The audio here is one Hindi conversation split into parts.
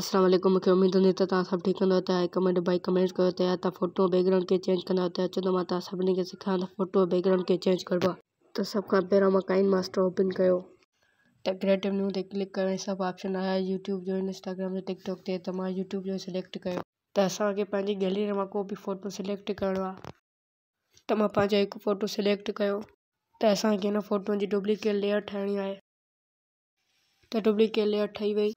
अस्सलाम वालेकुम मूंखे उमेद हूंदी त तव्हां सभु ठीकु त कमेंट भाई कमेंट त तव्हां फ़ोटो बैकग्राउंड खे चेंज त अचो त माँ तव्हां सभिनी खे सेखारियाँ त फ़ोटो बैकग्राउंड खे चेंज करिबो त खां पहिरियों माँ काइन मास्टर ओपन कयो त क्रिएटिव न्यू ते क्लिक ऐं सभु ऑप्शन आया यूट्यूब जो इंस्टाग्राम जो टिकटॉक ते, त यूट्यूब जो सिलेक्ट कयो त पंहिंजी गैलरी माँ को बि फ़ोटो सिलेक्ट करिणो त हिकु फ़ोटो सिलेक्ट कयो त हिन फ़ोटो जी डुप्लीकेट लेयर ठाहिणी आहे त डुप्लीकेट लेयर ठही वई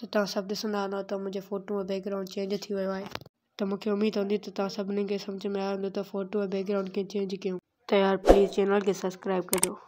त तब सभु ॾिसंदा तो त मुंहिंजे और बैकग्राउंड चेंज थी वियो आहे। त मूंखे उमेद हूंदी त तव्हां सभिनी में आया हूंदो तो फ़ोटो और बैकग्राउंड कीअं चेंज क्यों। तो यार प्लीज़ चैनल के सब्सक्राइब कजो।